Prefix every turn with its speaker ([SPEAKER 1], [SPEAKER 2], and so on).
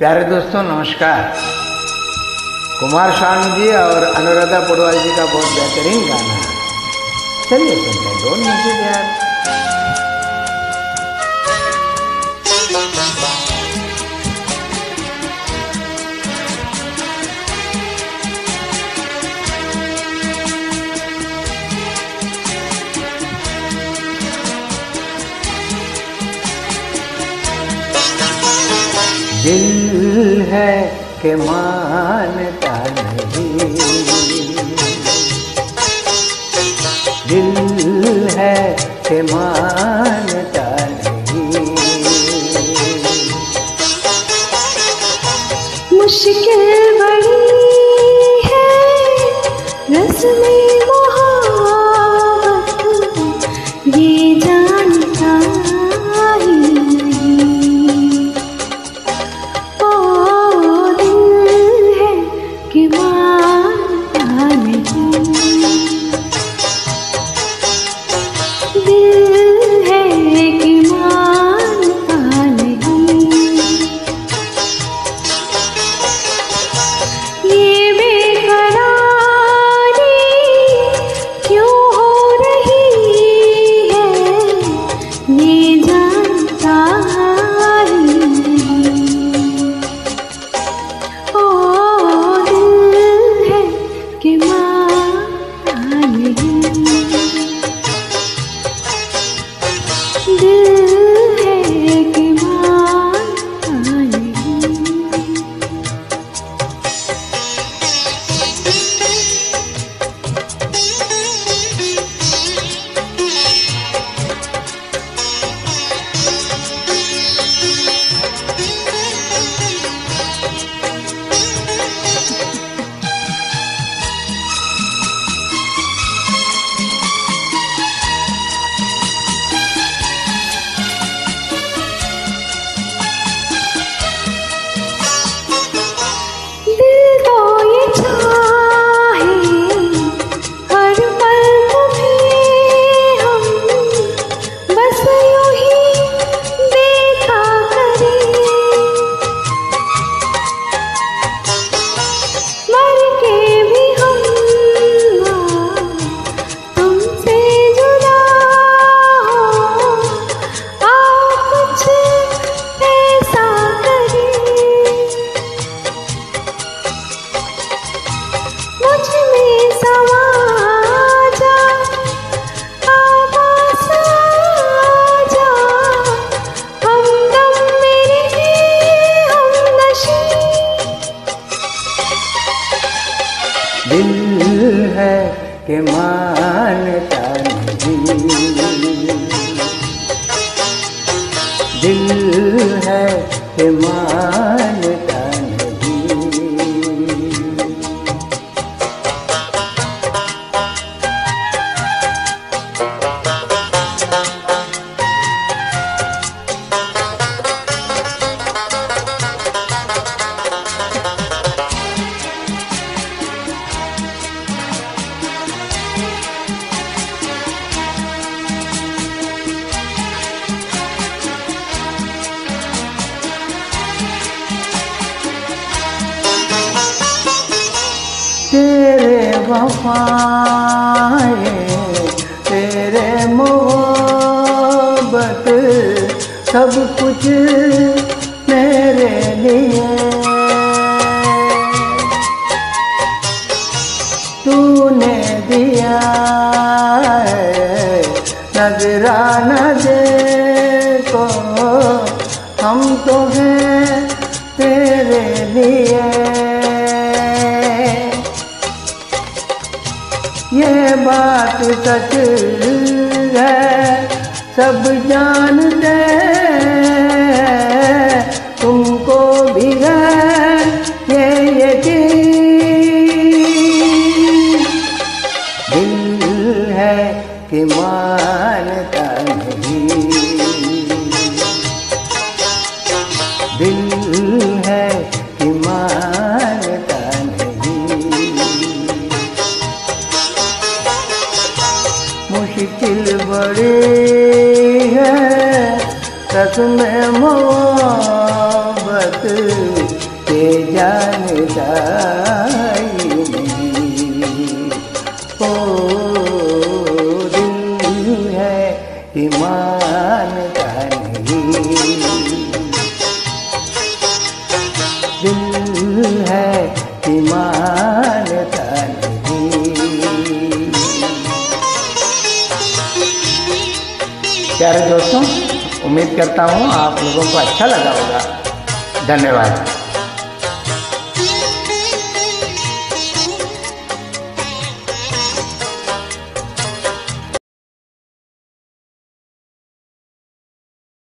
[SPEAKER 1] प्यारे दोस्तों, नमस्कार। कुमार शानू जी और अनुराधा पडवाल जी का बहुत बेहतरीन गाना है। चलिए सुनते हैं डोंट म्यूज़िक यार दिल है के मानता नहीं। दिल है के मानता नहीं।
[SPEAKER 2] मुश्किल बड़ी है रस्में है कि मानता नहीं। दिल है कि मानता
[SPEAKER 1] वफाए तेरे मोहब्बत सब कुछ मेरे लिए। तूने दिया नजराना देखो हम तो हैं बात सच है, सब जानते तुमको भी है ये यकीन। दिल है कि मानता नहीं। बड़ी है सच में मोहब्बत के जानता ओ, दिल है ईमान नहीं। दिल है ईमान प्यारे दोस्तों उम्मीद करता हूँ आप लोगों को अच्छा लगा होगा। धन्यवाद।